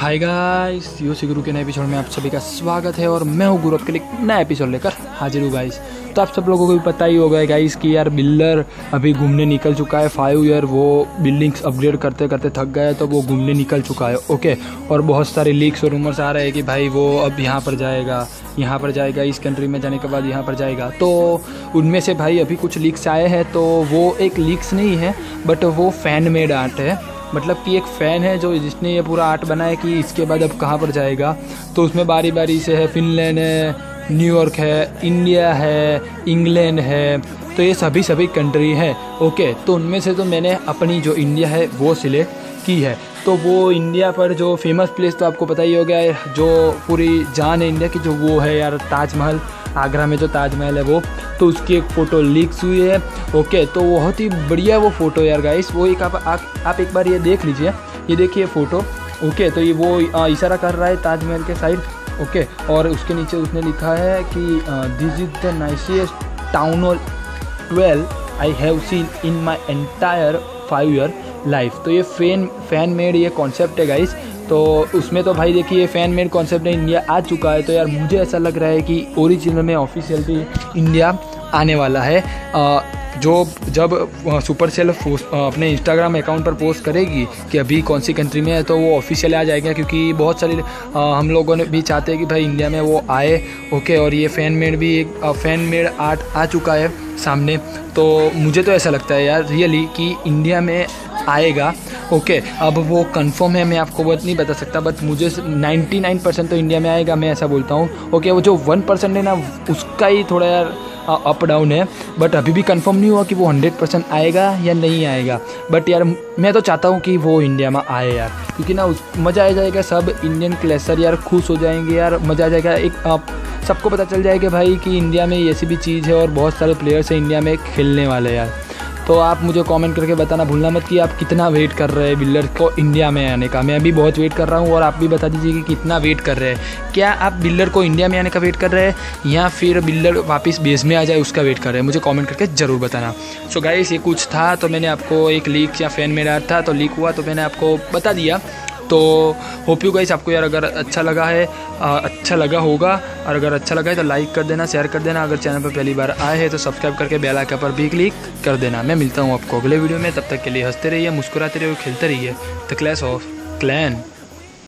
Hi guys यो गुरु के नए episode में आप सभी का स्वागत है और मैं हूँ गुरु के लिए नया एपिसोड लेकर हाजिर हूँ गाइस तो आप सब लोगों को भी पता ही होगा गाइस कि यार बिल्डर अभी घूमने निकल चुका है, फाइव ईयर वो बिल्डिंग्स अपग्रेड करते करते थक गया तो वो घूमने निकल चुका है ओके और बहुत सारे लीक्स और रूमर्स आ रहे हैं कि भाई वो अब यहाँ पर जाएगा, यहाँ पर जाएगा, इस कंट्री में जाने के बाद यहाँ पर जाएगा। तो उनमें से भाई अभी कुछ लीक्स आए हैं तो वो एक लीक्स नहीं है बट वो फ़ैन मेड आर्ट है। मतलब कि एक फ़ैन है जो जिसने ये पूरा आर्ट बनाया कि इसके बाद अब कहाँ पर जाएगा। तो उसमें बारी बारी से है फिनलैंड है न्यूयॉर्क है इंडिया है इंग्लैंड है तो ये सभी सभी कंट्री हैं। ओके तो उनमें से तो मैंने अपनी जो इंडिया है, वो सिलेक्ट की है। तो वो इंडिया पर जो फ़ेमस प्लेस तो आपको पता ही हो गया जो पूरी जान है इंडिया की, जो वो है यार, ताजमहल, आगरा में जो ताजमहल है वो। तो उसकी एक फ़ोटो लीक्स हुई है। ओके तो बहुत ही बढ़िया वो फ़ोटो यार गाइस वो एक आप, आप आप एक बार ये देख लीजिए। ये देखिए फ़ोटो ओके तो ये वो इशारा कर रहा है ताजमहल के साइड ओके और उसके नीचे उसने लिखा है कि this is the nicest town hall twelve I have seen in my entire five year life तो ये फ़ैन फ़ैन मेड ये कॉन्सेप्ट है गाइस तो उसमें तो भाई देखिए ये फ़ैन मेड कॉन्सेप्ट इंडिया आ चुका है। तो यार मुझे ऐसा लग रहा है कि ओरिजिनल में ऑफिशियल भी इंडिया आने वाला है। जो जब सुपर सेल अपने इंस्टाग्राम अकाउंट पर पोस्ट करेगी कि अभी कौन सी कंट्री में है तो वो ऑफिशियल आ जाएगा क्योंकि बहुत सारे हम लोगों ने भी चाहते हैं कि भाई इंडिया में वो आए। ओके और ये फ़ैन मेड भी एक फ़ैन मेड आर्ट आ चुका है सामने। तो मुझे तो ऐसा लगता है यार रियली कि इंडिया में आएगा। ओके अब वो कंफर्म है, मैं आपको बहुत नहीं बता सकता बट मुझे 99 परसेंट तो इंडिया में आएगा, मैं ऐसा बोलता हूँ। ओके वो जो वन परसेंट है ना, उसका ही थोड़ा यार अप डाउन है। बट अभी भी कंफर्म नहीं हुआ कि वो हंड्रेड परसेंट आएगा या नहीं आएगा। बट यार, मैं तो चाहता हूँ कि वो इंडिया में आए यार। क्योंकि ना, उस, मज़ा आ जाएगा, सब इंडियन क्लेसर यार खुश हो जाएँगे यार। मज़ा आ जाएगा, एक सबको पता चल जाएगा भाई कि इंडिया में ऐसी भी चीज़ है और बहुत सारे प्लेयर्स हैं इंडिया में खेलने वाले यार। तो आप मुझे कमेंट करके बताना भूलना मत कि आप कितना वेट कर रहे हैं बिल्डर को इंडिया में आने का। मैं अभी बहुत वेट कर रहा हूँ और आप भी बता दीजिए कि कितना वेट कर रहे हैं। क्या आप बिल्डर को इंडिया में आने का वेट कर रहे हैं या फिर बिल्डर वापस बेस में आ जाए उसका वेट कर रहे हैं? मुझे कॉमेंट करके ज़रूर बताना। सो so गाइस ये कुछ था तो मैंने आपको एक लीक या फ़ैन में डाल था तो लीक हुआ तो मैंने आपको बता दिया। तो होप यू गाइस आपको यार अगर अच्छा लगा है आ, अच्छा लगा होगा और अगर अच्छा लगा है तो लाइक कर देना शेयर कर देना अगर चैनल पर पहली बार आए हैं तो सब्सक्राइब करके बेल आइकन पर भी क्लिक कर देना। मैं मिलता हूँ आपको अगले वीडियो में तब तक के लिए हँसते रहिए मुस्कुराते रहिए खेलते रहिए। The clash of clan